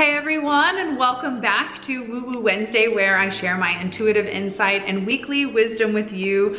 Hey everyone, and welcome back to Woo Woo Wednesday, where I share my intuitive insight and weekly wisdom with you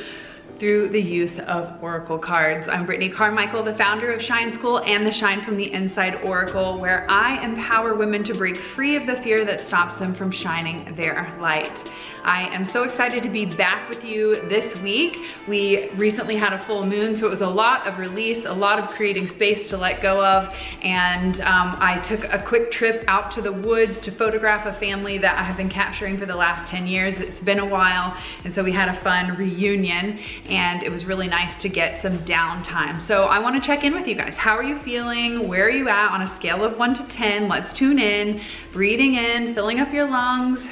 through the use of Oracle cards. I'm Brittney Carmichael, the founder of Shine School and the Shine from the Inside Oracle, where I empower women to break free of the fear that stops them from shining their light. I am so excited to be back with you this week. We recently had a full moon, so it was a lot of release, a lot of creating space to let go of. And um, I took a quick trip out to the woods to photograph a family that I have been capturing for the last 10 years. It's been a while. And so we had a fun reunion and it was really nice to get some downtime. So I wanna check in with you guys. How are you feeling? Where are you at on a scale of one to 10? Let's tune in, breathing in, filling up your lungs,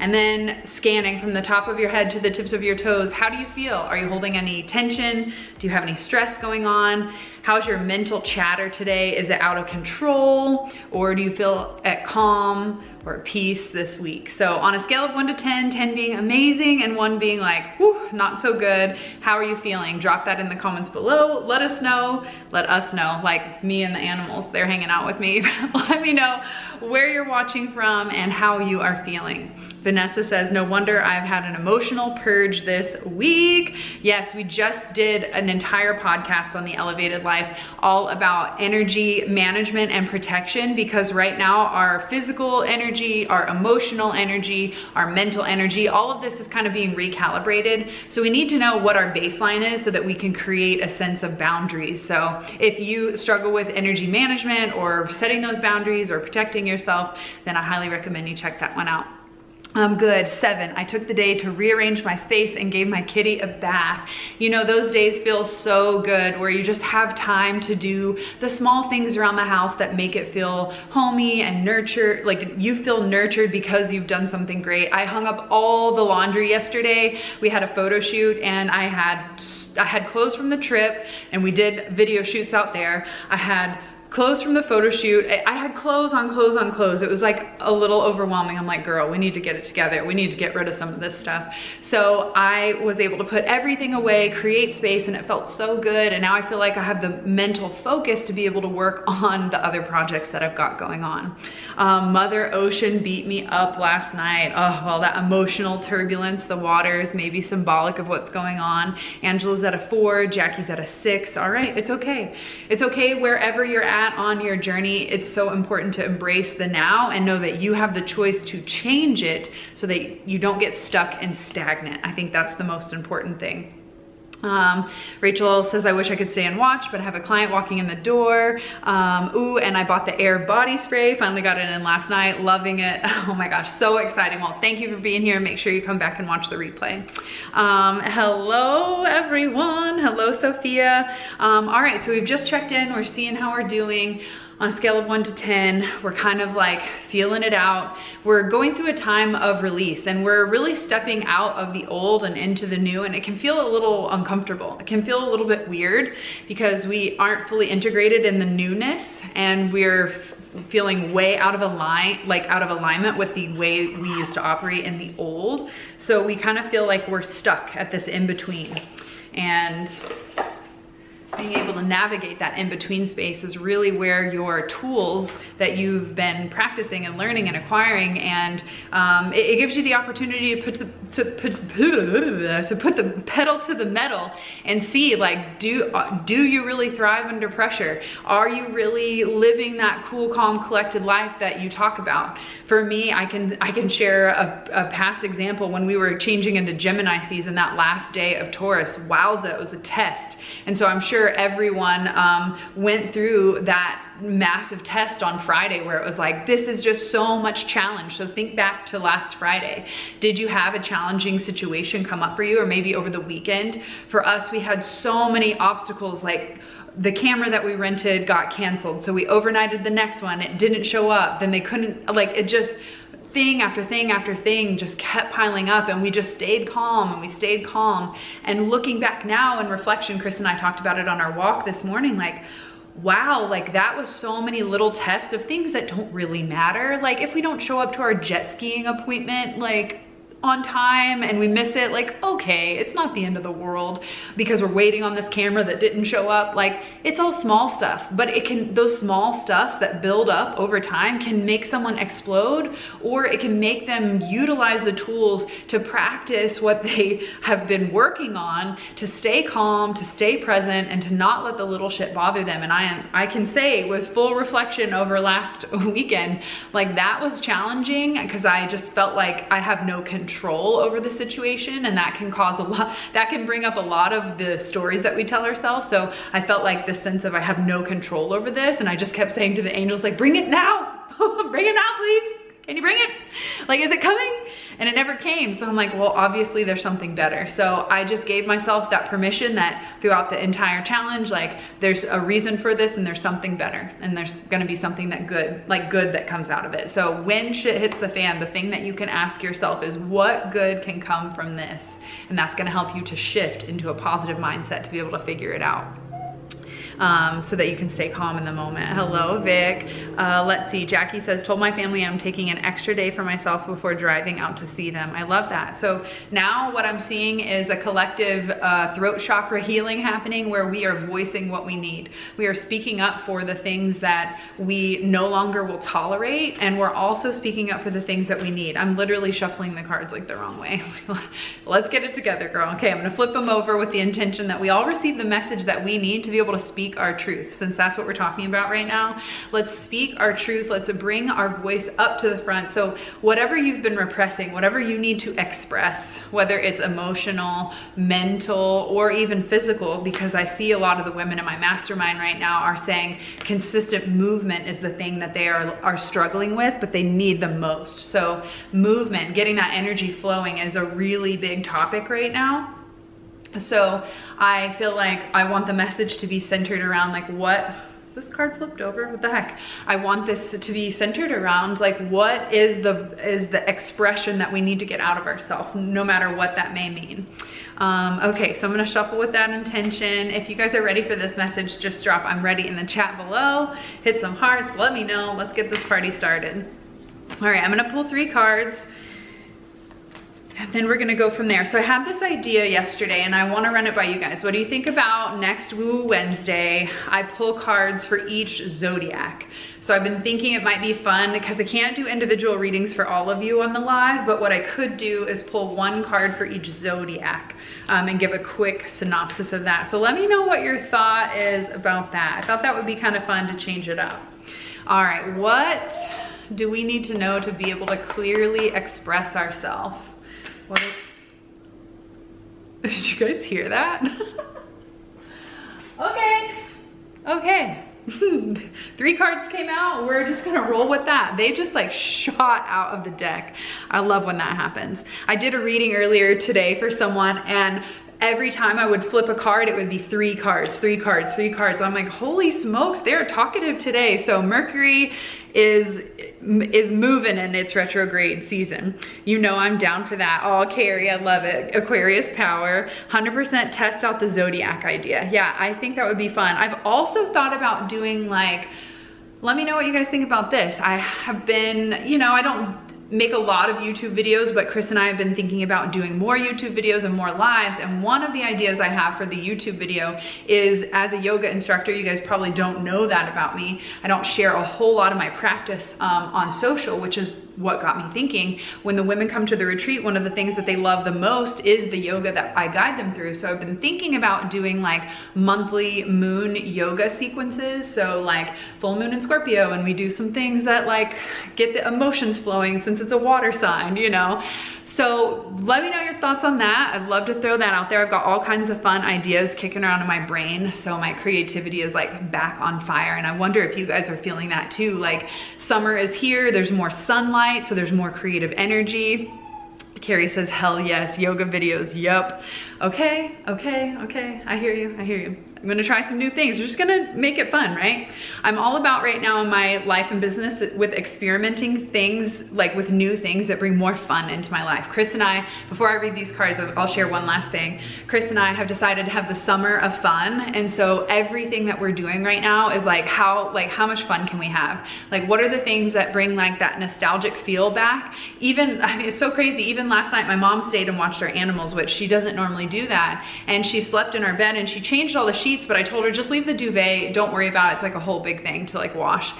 and then scanning from the top of your head to the tips of your toes. How do you feel? Are you holding any tension? Do you have any stress going on? How's your mental chatter today? Is it out of control? Or do you feel at calm or at peace this week? So on a scale of one to 10, 10 being amazing and one being like, whew, not so good, how are you feeling? Drop that in the comments below. Let us know, let us know, like me and the animals, they're hanging out with me. let me know where you're watching from and how you are feeling. Vanessa says, no wonder I've had an emotional purge this week. Yes, we just did an entire podcast on the elevated life all about energy management and protection because right now our physical energy, our emotional energy, our mental energy, all of this is kind of being recalibrated. So we need to know what our baseline is so that we can create a sense of boundaries. So if you struggle with energy management or setting those boundaries or protecting yourself, then I highly recommend you check that one out. I'm good. Seven, I took the day to rearrange my space and gave my kitty a bath. You know, those days feel so good where you just have time to do the small things around the house that make it feel homey and nurtured. Like you feel nurtured because you've done something great. I hung up all the laundry yesterday. We had a photo shoot and I had I had clothes from the trip and we did video shoots out there. I had clothes from the photo shoot. I had clothes on clothes on clothes. It was like a little overwhelming. I'm like, girl, we need to get it together. We need to get rid of some of this stuff. So I was able to put everything away, create space, and it felt so good. And now I feel like I have the mental focus to be able to work on the other projects that I've got going on. Um, Mother Ocean beat me up last night. Oh, well, that emotional turbulence, the water is maybe symbolic of what's going on. Angela's at a four, Jackie's at a six. All right, it's okay. It's okay wherever you're at at on your journey, it's so important to embrace the now and know that you have the choice to change it so that you don't get stuck and stagnant. I think that's the most important thing. Um, Rachel says, I wish I could stay and watch, but I have a client walking in the door. Um, ooh, and I bought the Air body spray. Finally got it in last night. Loving it. Oh my gosh, so exciting. Well, thank you for being here. Make sure you come back and watch the replay. Um, hello, everyone. Hello, Sophia. Um, all right, so we've just checked in. We're seeing how we're doing on a scale of one to 10, we're kind of like feeling it out. We're going through a time of release and we're really stepping out of the old and into the new and it can feel a little uncomfortable. It can feel a little bit weird because we aren't fully integrated in the newness and we're feeling way out of line, like out of alignment with the way we used to operate in the old. So we kind of feel like we're stuck at this in between. And being able to navigate that in-between space is really where your tools that you've been practicing and learning and acquiring and um, it, it, gives you the opportunity to put the, to put, to put the pedal to the metal and see like do do you really thrive under pressure? Are you really living that cool calm collected life that you talk about? For me I can I can share a, a past example. When we were changing into Gemini season that last day of Taurus wowza it was a test. And so I'm sure sure everyone um, went through that massive test on Friday where it was like, this is just so much challenge. So think back to last Friday. Did you have a challenging situation come up for you or maybe over the weekend? For us, we had so many obstacles like the camera that we rented got canceled. So we overnighted the next one. It didn't show up. Then they couldn't, like it just, thing after thing after thing just kept piling up and we just stayed calm and we stayed calm. And looking back now in reflection, Chris and I talked about it on our walk this morning, like, wow, like that was so many little tests of things that don't really matter. Like if we don't show up to our jet skiing appointment, like on time and we miss it, like, okay, it's not the end of the world because we're waiting on this camera that didn't show up. Like, it's all small stuff, but it can, those small stuffs that build up over time can make someone explode or it can make them utilize the tools to practice what they have been working on to stay calm, to stay present, and to not let the little shit bother them. And I am, I can say with full reflection over last weekend, like that was challenging because I just felt like I have no control control over the situation and that can cause a lot, that can bring up a lot of the stories that we tell ourselves. So I felt like this sense of I have no control over this and I just kept saying to the angels like, bring it now, bring it now please. Can you bring it? Like, is it coming? And it never came. So I'm like, well, obviously there's something better. So I just gave myself that permission that throughout the entire challenge, like there's a reason for this and there's something better. And there's gonna be something that good, like good that comes out of it. So when shit hits the fan, the thing that you can ask yourself is what good can come from this? And that's gonna help you to shift into a positive mindset to be able to figure it out um, so that you can stay calm in the moment. Hello, Vic. Uh, let's see, Jackie says, told my family I'm taking an extra day for myself before driving out to see them. I love that. So now what I'm seeing is a collective uh, throat chakra healing happening where we are voicing what we need. We are speaking up for the things that we no longer will tolerate and we're also speaking up for the things that we need. I'm literally shuffling the cards like the wrong way. Let's get it together, girl. Okay, I'm gonna flip them over with the intention that we all receive the message that we need to be able to speak speak our truth. Since that's what we're talking about right now, let's speak our truth. Let's bring our voice up to the front. So whatever you've been repressing, whatever you need to express, whether it's emotional, mental, or even physical, because I see a lot of the women in my mastermind right now are saying consistent movement is the thing that they are, are struggling with, but they need the most. So movement, getting that energy flowing is a really big topic right now. So I feel like I want the message to be centered around like what, is this card flipped over? What the heck? I want this to be centered around like what is the, is the expression that we need to get out of ourselves, no matter what that may mean. Um, okay, so I'm gonna shuffle with that intention. If you guys are ready for this message, just drop I'm ready in the chat below. Hit some hearts, let me know. Let's get this party started. All right, I'm gonna pull three cards. And then we're gonna go from there. So I had this idea yesterday and I wanna run it by you guys. What do you think about next Woo Wednesday? I pull cards for each zodiac. So I've been thinking it might be fun because I can't do individual readings for all of you on the live, but what I could do is pull one card for each zodiac um, and give a quick synopsis of that. So let me know what your thought is about that. I thought that would be kind of fun to change it up. All right, what do we need to know to be able to clearly express ourselves? What is, did you guys hear that? okay, okay. Three cards came out, we're just gonna roll with that. They just like shot out of the deck. I love when that happens. I did a reading earlier today for someone and every time I would flip a card, it would be three cards, three cards, three cards. I'm like, holy smokes, they're talkative today. So Mercury is is moving in its retrograde season. You know I'm down for that. Oh, Carrie, I love it. Aquarius power. 100% test out the zodiac idea. Yeah, I think that would be fun. I've also thought about doing like, let me know what you guys think about this. I have been, you know, I don't make a lot of YouTube videos, but Chris and I have been thinking about doing more YouTube videos and more lives. And one of the ideas I have for the YouTube video is as a yoga instructor, you guys probably don't know that about me. I don't share a whole lot of my practice um, on social, which is what got me thinking. When the women come to the retreat, one of the things that they love the most is the yoga that I guide them through. So I've been thinking about doing like monthly moon yoga sequences. So like full moon in Scorpio and we do some things that like get the emotions flowing since it's a water sign, you know? So let me know your thoughts on that. I'd love to throw that out there. I've got all kinds of fun ideas kicking around in my brain. So my creativity is like back on fire. And I wonder if you guys are feeling that too. Like summer is here, there's more sunlight, so there's more creative energy. Carrie says, hell yes, yoga videos, yup. Okay, okay, okay, I hear you, I hear you. I'm gonna try some new things. We're just gonna make it fun, right? I'm all about right now in my life and business with experimenting things, like with new things that bring more fun into my life. Chris and I, before I read these cards, I'll share one last thing. Chris and I have decided to have the summer of fun. And so everything that we're doing right now is like how, like how much fun can we have? Like what are the things that bring like that nostalgic feel back? Even, I mean, it's so crazy. Even last night, my mom stayed and watched our animals, which she doesn't normally do that. And she slept in our bed and she changed all the sheets, but I told her just leave the duvet. Don't worry about it. It's like a whole big thing to like wash.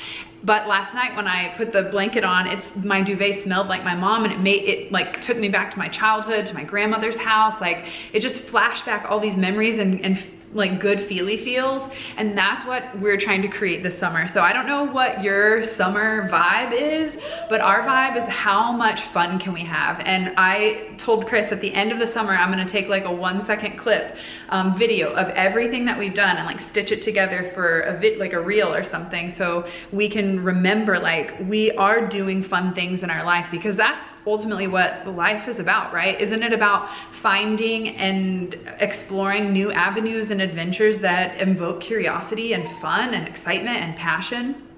But last night when I put the blanket on, it's my duvet smelled like my mom and it made it like took me back to my childhood, to my grandmother's house. Like it just flashed back all these memories and, and like good feely feels and that's what we're trying to create this summer. So i don't know what your summer vibe is but our vibe is how much fun can we have? And i told chris at the end of the summer i'm going to take like a one second clip um, video of everything that we've done and like stitch it together for a vid like a reel or something so we can remember like we are doing fun things in our life because that's ultimately what life is about, right? Isn't it about finding and exploring new avenues and adventures that invoke curiosity and fun and excitement and passion?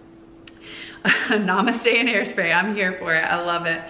Namaste and hairspray, I'm here for it, I love it.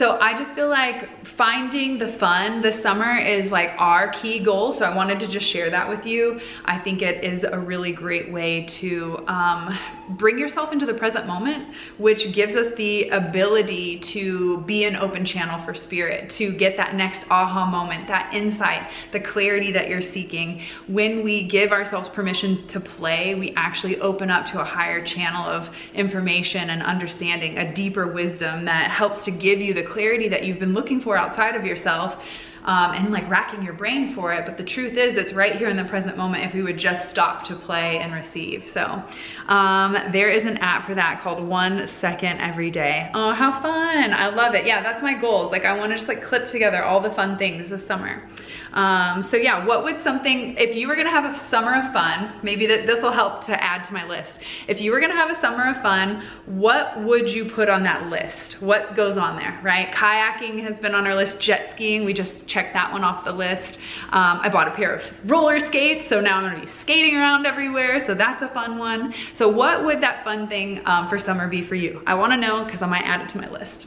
So I just feel like finding the fun this summer is like our key goal. So I wanted to just share that with you. I think it is a really great way to um, bring yourself into the present moment, which gives us the ability to be an open channel for spirit, to get that next aha moment, that insight, the clarity that you're seeking. When we give ourselves permission to play, we actually open up to a higher channel of information and understanding, a deeper wisdom that helps to give you the clarity that you've been looking for outside of yourself um, and like racking your brain for it. But the truth is it's right here in the present moment if we would just stop to play and receive. So um, there is an app for that called One Second Every Day. Oh, how fun. I love it. Yeah, that's my goals. Like I wanna just like clip together all the fun things this summer. Um, so yeah, what would something, if you were gonna have a summer of fun, maybe that this will help to add to my list. If you were gonna have a summer of fun, what would you put on that list? What goes on there, right? Kayaking has been on our list, jet skiing, we just checked that one off the list. Um, I bought a pair of roller skates, so now I'm gonna be skating around everywhere, so that's a fun one. So what would that fun thing um, for summer be for you? I wanna know, cause I might add it to my list.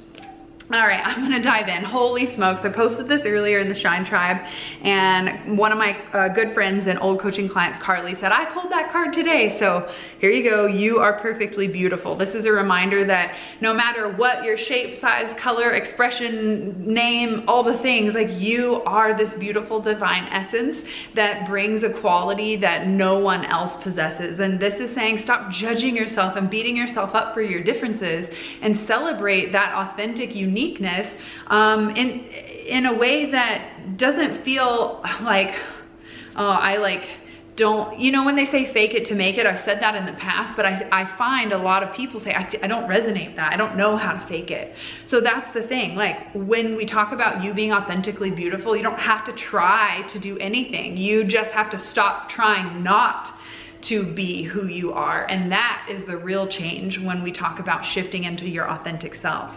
All right, I'm gonna dive in. Holy smokes, I posted this earlier in the Shine Tribe and one of my uh, good friends and old coaching clients, Carly, said, I pulled that card today. So here you go, you are perfectly beautiful. This is a reminder that no matter what your shape, size, color, expression, name, all the things, like you are this beautiful divine essence that brings a quality that no one else possesses. And this is saying stop judging yourself and beating yourself up for your differences and celebrate that authentic, unique uniqueness um, in, in a way that doesn't feel like, oh, I like, don't, you know, when they say fake it to make it, I've said that in the past, but I, I find a lot of people say, I, I don't resonate that. I don't know how to fake it. So that's the thing. Like when we talk about you being authentically beautiful, you don't have to try to do anything. You just have to stop trying not to be who you are. And that is the real change when we talk about shifting into your authentic self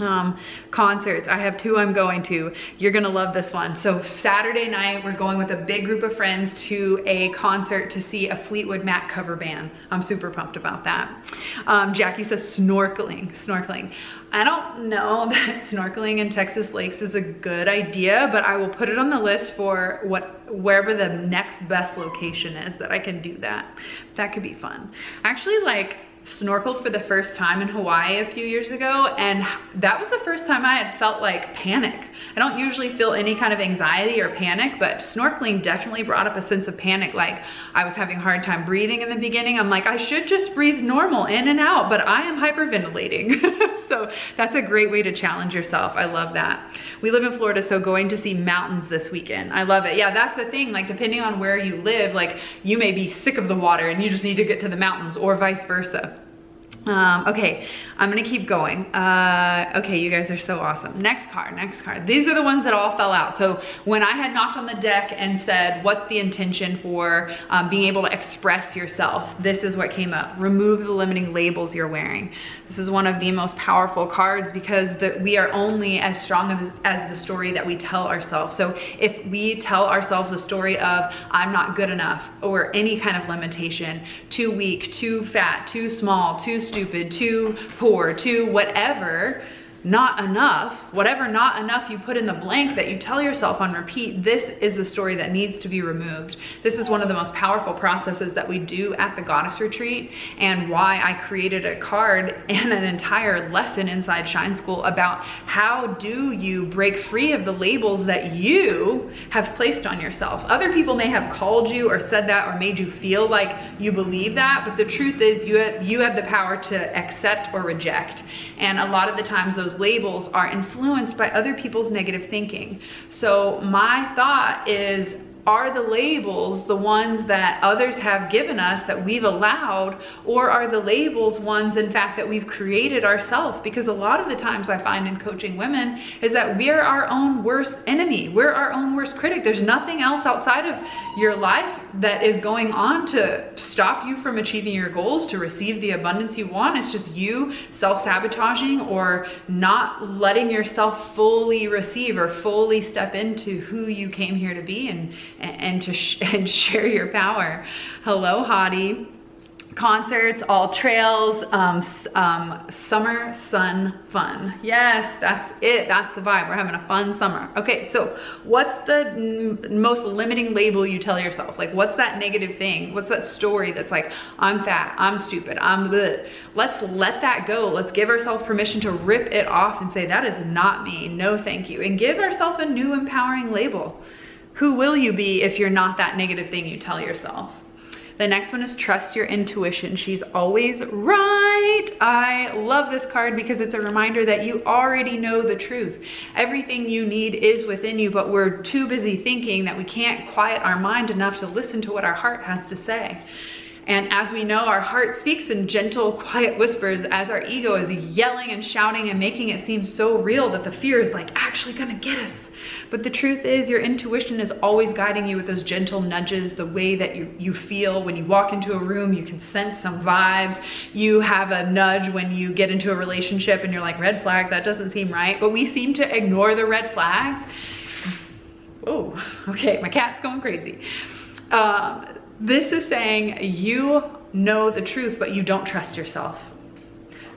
um, concerts. I have two I'm going to. You're gonna love this one. So Saturday night, we're going with a big group of friends to a concert to see a Fleetwood Mac cover band. I'm super pumped about that. Um, Jackie says snorkeling, snorkeling. I don't know that snorkeling in Texas lakes is a good idea, but I will put it on the list for what wherever the next best location is that I can do that. That could be fun. Actually, like snorkeled for the first time in Hawaii a few years ago and that was the first time I had felt like panic. I don't usually feel any kind of anxiety or panic but snorkeling definitely brought up a sense of panic like I was having a hard time breathing in the beginning. I'm like I should just breathe normal in and out but I am hyperventilating. so that's a great way to challenge yourself. I love that. We live in Florida so going to see mountains this weekend. I love it. Yeah that's the thing like depending on where you live like you may be sick of the water and you just need to get to the mountains or vice versa. Um, okay, I'm gonna keep going. Uh, okay, you guys are so awesome. Next card, next card. These are the ones that all fell out. So when I had knocked on the deck and said, what's the intention for um, being able to express yourself? This is what came up. Remove the limiting labels you're wearing. This is one of the most powerful cards because the, we are only as strong as, as the story that we tell ourselves. So if we tell ourselves a story of, I'm not good enough, or any kind of limitation, too weak, too fat, too small, too stupid, too poor, too whatever, not enough, whatever not enough you put in the blank that you tell yourself on repeat, this is the story that needs to be removed. This is one of the most powerful processes that we do at the Goddess Retreat and why I created a card and an entire lesson inside Shine School about how do you break free of the labels that you have placed on yourself. Other people may have called you or said that or made you feel like you believe that, but the truth is you have, you have the power to accept or reject. And a lot of the times those labels are influenced by other people's negative thinking. So my thought is are the labels the ones that others have given us that we've allowed, or are the labels ones, in fact, that we've created ourselves? Because a lot of the times I find in coaching women is that we're our own worst enemy. We're our own worst critic. There's nothing else outside of your life that is going on to stop you from achieving your goals, to receive the abundance you want. It's just you self sabotaging or not letting yourself fully receive or fully step into who you came here to be and and to sh and share your power. Hello, Hottie. Concerts, all trails, um, um, summer sun fun. Yes, that's it. That's the vibe. We're having a fun summer. Okay, so what's the most limiting label you tell yourself? Like, what's that negative thing? What's that story that's like, I'm fat, I'm stupid, I'm bleh. Let's let that go. Let's give ourselves permission to rip it off and say, that is not me. No, thank you. And give ourselves a new empowering label. Who will you be if you're not that negative thing you tell yourself? The next one is trust your intuition. She's always right. I love this card because it's a reminder that you already know the truth. Everything you need is within you, but we're too busy thinking that we can't quiet our mind enough to listen to what our heart has to say. And as we know, our heart speaks in gentle, quiet whispers as our ego is yelling and shouting and making it seem so real that the fear is like actually gonna get us. But the truth is your intuition is always guiding you with those gentle nudges, the way that you, you feel when you walk into a room, you can sense some vibes. You have a nudge when you get into a relationship and you're like, red flag, that doesn't seem right. But we seem to ignore the red flags. Oh, okay, my cat's going crazy. Um, this is saying you know the truth, but you don't trust yourself.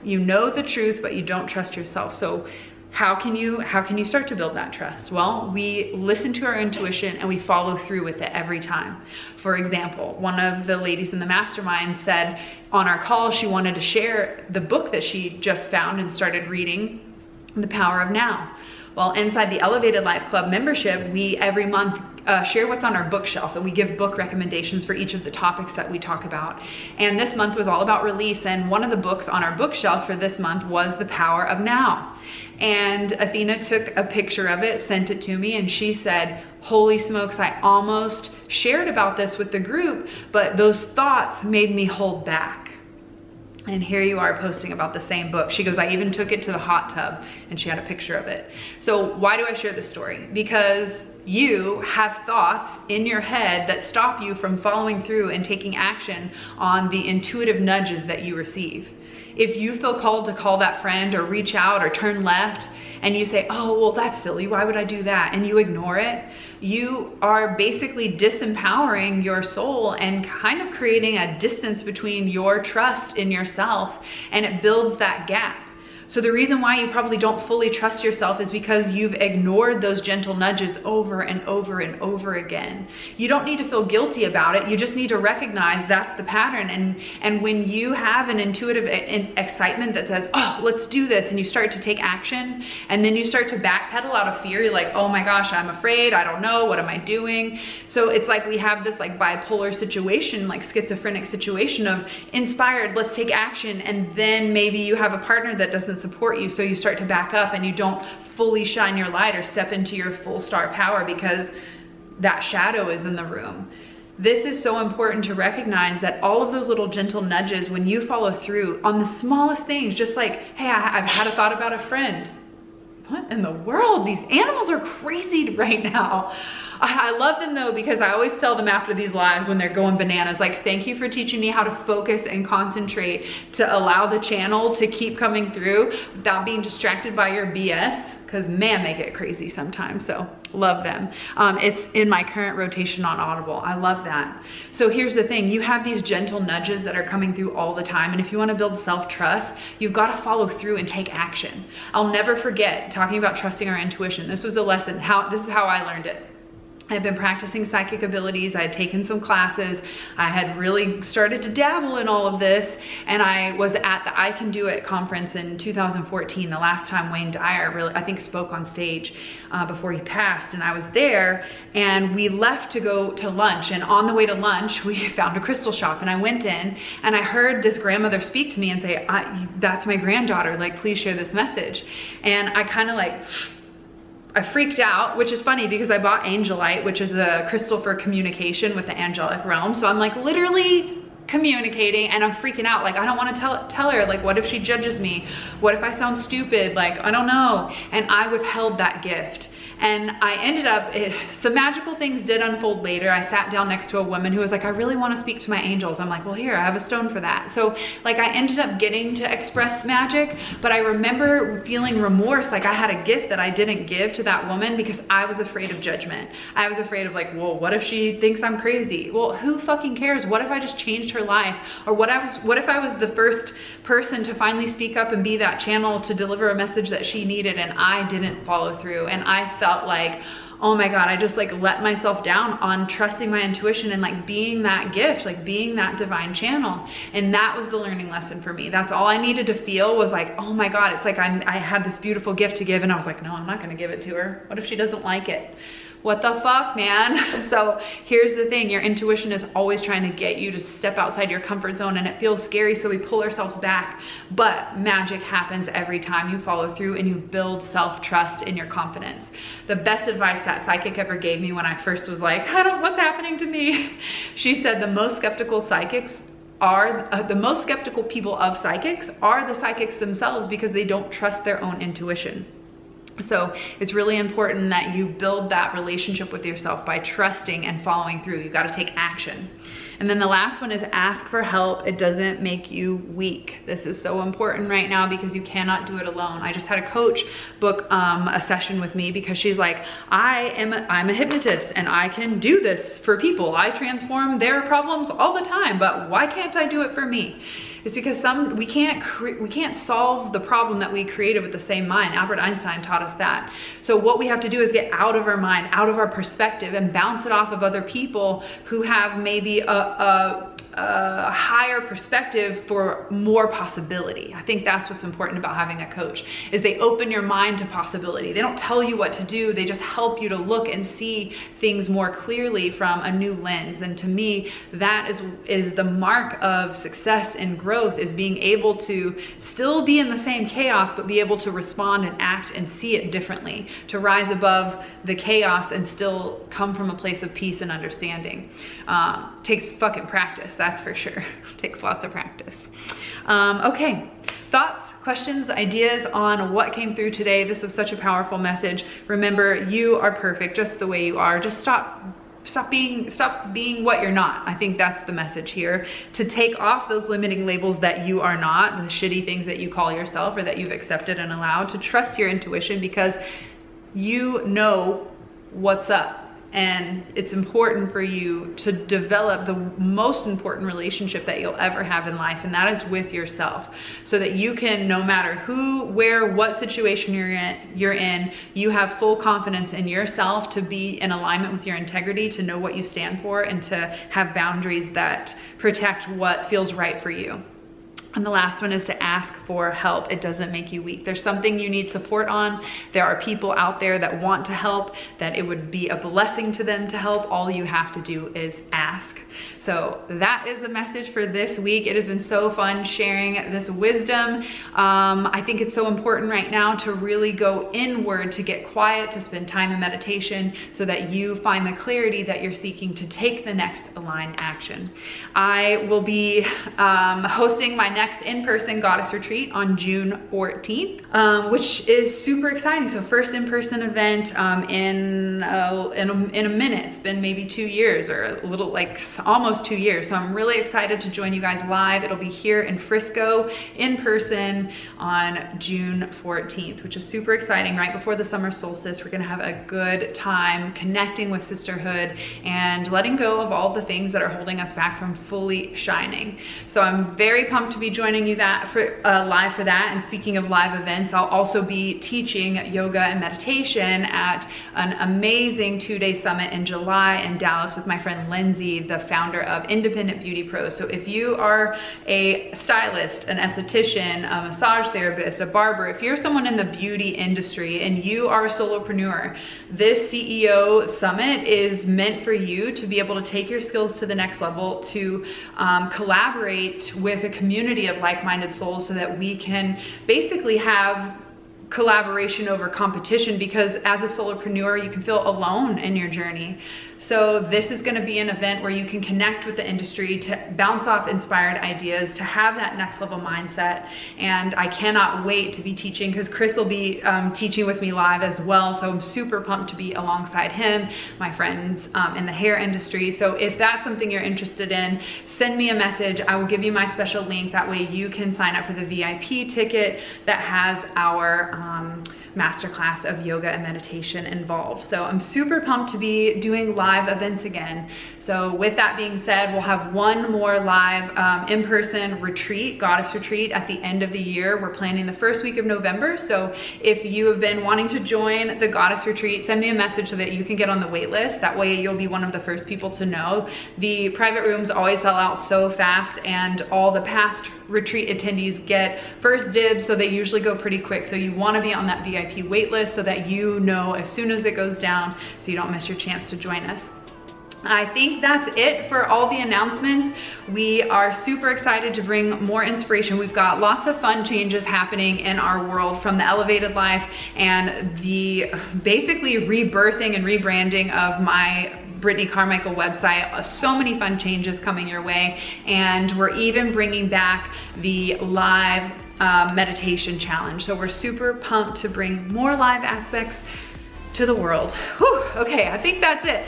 You know the truth, but you don't trust yourself. So how can you how can you start to build that trust well we listen to our intuition and we follow through with it every time for example one of the ladies in the mastermind said on our call she wanted to share the book that she just found and started reading the power of now well inside the elevated life club membership we every month uh, share what's on our bookshelf and we give book recommendations for each of the topics that we talk about. And this month was all about release and one of the books on our bookshelf for this month was The Power of Now. And Athena took a picture of it, sent it to me, and she said, holy smokes, I almost shared about this with the group, but those thoughts made me hold back. And here you are posting about the same book. She goes, I even took it to the hot tub and she had a picture of it. So why do I share this story? Because you have thoughts in your head that stop you from following through and taking action on the intuitive nudges that you receive. If you feel called to call that friend or reach out or turn left and you say, oh, well, that's silly. Why would I do that? And you ignore it, you are basically disempowering your soul and kind of creating a distance between your trust in yourself and it builds that gap. So the reason why you probably don't fully trust yourself is because you've ignored those gentle nudges over and over and over again. You don't need to feel guilty about it. You just need to recognize that's the pattern. And, and when you have an intuitive excitement that says, oh, let's do this, and you start to take action, and then you start to backpedal out of fear, you're like, oh my gosh, I'm afraid, I don't know, what am I doing? So it's like we have this like bipolar situation, like schizophrenic situation of inspired, let's take action, and then maybe you have a partner that doesn't support you. So you start to back up and you don't fully shine your light or step into your full star power because that shadow is in the room. this is so important to recognize that all of those little gentle nudges, when you follow through on the smallest things, just like, hey, I, have had a thought about a friend. What in the world? These animals are crazy right now. I love them though because I always tell them after these lives when they're going bananas, like, thank you for teaching me how to focus and concentrate to allow the channel to keep coming through without being distracted by your BS because man, they get crazy sometimes. So love them. Um, it's in my current rotation on Audible. I love that. So here's the thing. You have these gentle nudges that are coming through all the time. And if you want to build self-trust, you've got to follow through and take action. I'll never forget talking about trusting our intuition. This was a lesson. How This is how I learned it. I've been practicing psychic abilities. I had taken some classes. I had really started to dabble in all of this. And I was at the I Can Do It conference in 2014, the last time Wayne Dyer really, I think, spoke on stage uh, before he passed. And I was there and we left to go to lunch. And on the way to lunch, we found a crystal shop. And I went in and I heard this grandmother speak to me and say, That's my granddaughter. Like, please share this message. And I kind of like, I freaked out, which is funny because I bought Angelite, which is a crystal for communication with the angelic realm. So I'm like literally communicating and I'm freaking out. Like, I don't want to tell, tell her, like, what if she judges me? What if I sound stupid? Like, I don't know. And I withheld that gift. And I ended up, it, some magical things did unfold later. I sat down next to a woman who was like, I really want to speak to my angels. I'm like, well, here, I have a stone for that. So like I ended up getting to express magic, but I remember feeling remorse. Like I had a gift that I didn't give to that woman because I was afraid of judgment. I was afraid of like, well, what if she thinks I'm crazy? Well, who fucking cares? What if I just changed her life? Or what I was, what if I was the first person to finally speak up and be that channel to deliver a message that she needed and I didn't follow through? And I felt like oh my god i just like let myself down on trusting my intuition and like being that gift like being that divine channel. And that was the learning lesson for me. That's all i needed to feel was like oh my god it's like I'm, i had this beautiful gift to give and i was like no i'm not gonna give it to her. What if she doesn't like it what the fuck, man? so here's the thing, your intuition is always trying to get you to step outside your comfort zone and it feels scary, so we pull ourselves back. But magic happens every time you follow through and you build self-trust in your confidence. The best advice that psychic ever gave me when I first was like, I don't, what's happening to me? She said the most skeptical psychics are uh, the most skeptical people of psychics are the psychics themselves because they don't trust their own intuition. So it's really important that you build that relationship with yourself by trusting and following through. You gotta take action. And then the last one is ask for help. It doesn't make you weak. This is so important right now because you cannot do it alone. I just had a coach book um, a session with me because she's like, I am, a, I'm a hypnotist and I can do this for people. I transform their problems all the time, but why can't I do it for me? It's because some we can't we can't solve the problem that we created with the same mind. Albert Einstein taught us that. So what we have to do is get out of our mind, out of our perspective, and bounce it off of other people who have maybe a, a a higher perspective for more possibility. I think that's what's important about having a coach is they open your mind to possibility. They don't tell you what to do. They just help you to look and see things more clearly from a new lens. And to me, that is is the mark of success and growth is being able to still be in the same chaos but be able to respond and act and see it differently, to rise above the chaos and still come from a place of peace and understanding. Uh, takes fucking practice that's for sure. Takes lots of practice. Um, okay, thoughts, questions, ideas on what came through today. This was such a powerful message. Remember, you are perfect just the way you are. Just stop stop being stop being what you're not. I think that's the message here. To take off those limiting labels that you are not the shitty things that you call yourself or that you've accepted and allowed to trust your intuition because you know what's up and it's important for you to develop the most important relationship that you'll ever have in life and that is with yourself. So that you can no matter who where what situation you're in you're in you have full confidence in yourself to be in alignment with your integrity to know what you stand for and to have boundaries that protect what feels right for you And the last one is to ask for help. It doesn't make you weak. There's something you need support on. There are people out there that want to help, that it would be a blessing to them to help. All you have to do is ask. So that is the message for this week. It has been so fun sharing this wisdom. Um, I think it's so important right now to really go inward, to get quiet, to spend time in meditation so that you find the clarity that you're seeking to take the next aligned action. I will be um, hosting my next in-person goddess retreat on June 14th, um, which is super exciting. So first in-person event um, in, uh, in, a, in a minute. It's been maybe two years or a little like almost two years. So I'm really excited to join you guys live. It'll be here in Frisco in person on June 14th, which is super exciting. Right before the summer solstice, we're gonna have a good time connecting with sisterhood and letting go of all the things that are holding us back from fully shining. So I'm very pumped to be joining you that for uh, live for that. And speaking of live events, I'll also be teaching yoga and meditation at an amazing two-day summit in July in Dallas with my friend Lindsay, the founder of Independent Beauty Pros. So if you are a stylist, an esthetician, a massage therapist, a barber, if you're someone in the beauty industry and you are a solopreneur, this CEO summit is meant for you to be able to take your skills to the next level, to um, collaborate with a community of like-minded souls so that we can basically have collaboration over competition because as a solopreneur, you can feel alone in your journey. So this is gonna be an event where you can connect with the industry to bounce off inspired ideas, to have that next level mindset. And I cannot wait to be teaching because Chris will be um, teaching with me live as well. So I'm super pumped to be alongside him, my friends um, in the hair industry. So if that's something you're interested in, send me a message. I will give you my special link. That way you can sign up for the VIP ticket that has our um, masterclass of yoga and meditation involved. So I'm super pumped to be doing live events again. So with that being said, we'll have one more live um, in-person retreat, goddess retreat at the end of the year. We're planning the first week of November. So if you have been wanting to join the goddess retreat, send me a message so that you can get on the wait list. That way you'll be one of the first people to know. The private rooms always sell out so fast and all the past retreat attendees get first dibs, so they usually go pretty quick. So you wanna be on that VIP wait list so that you know as soon as it goes down so you don't miss your chance to join us. I think that's it for all the announcements. We are super excited to bring more inspiration. We've got lots of fun changes happening in our world from the elevated life and the basically rebirthing and rebranding of my Brittney Carmichael website. So many fun changes coming your way. And we're even bringing back the live uh, meditation challenge. So we're super pumped to bring more live aspects to the world. Whew, okay, I think that's it.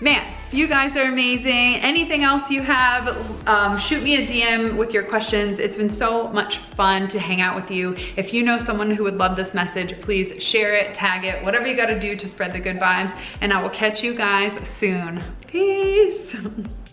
Man, you guys are amazing. Anything else you have, um, shoot me a DM with your questions. It's been so much fun to hang out with you. If you know someone who would love this message, please share it, tag it, whatever you gotta do to spread the good vibes, and I will catch you guys soon. Peace.